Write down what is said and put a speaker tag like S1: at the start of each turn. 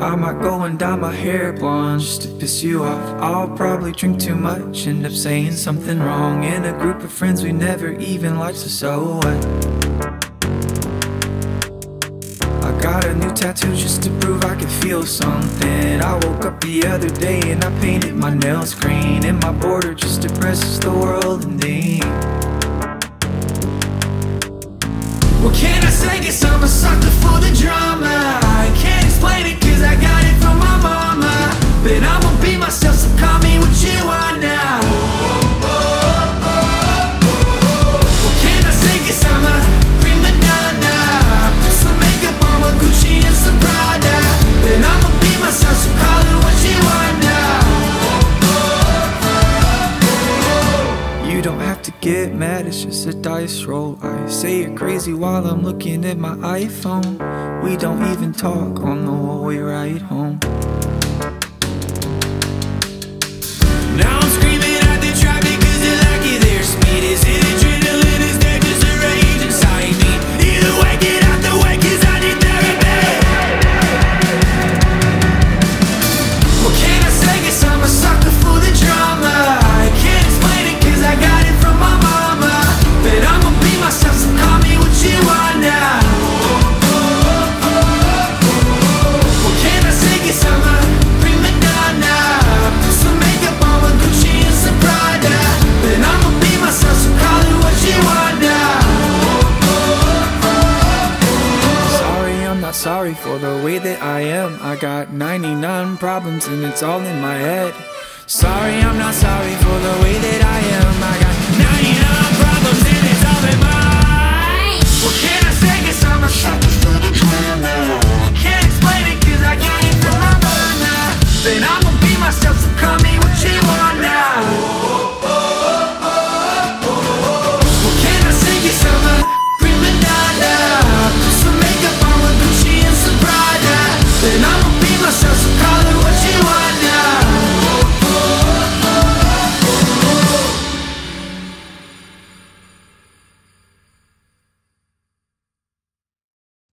S1: I might go and dye my hair blonde just to piss you off. I'll probably drink too much, end up saying something wrong in a group of friends we never even liked. So so what? I got a new tattoo just to prove I can feel something. I woke up the other day and I painted my nails green, and my border just depresses the world indeed. What You don't have to get mad, it's just a dice roll. I say you're crazy while I'm looking at my iPhone. We don't even talk on the way right home. Sorry, I'm not sorry for the way that I am. I got 99 problems and it's all in my head. Sorry, I'm not sorry for the way that I am